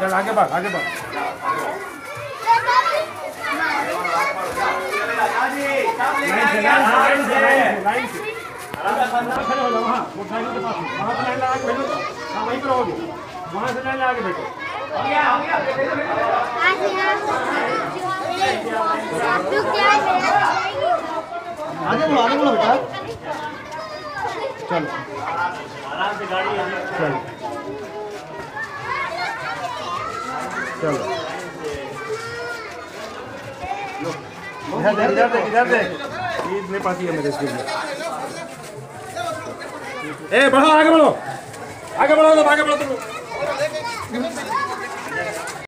चल आगे बढ़ आगे बढ़ हो वहाँ से लाइन लगा के बैठो हाँ से आगे बोलो आगे बोलो बेटा चलो चलो चलो इधर इधर देख इधर देख ये इतने पाती है मेरे स्कूल में ए बढ़ो आगे बढ़ो आगे बढ़ो आगे बढ़ो तुम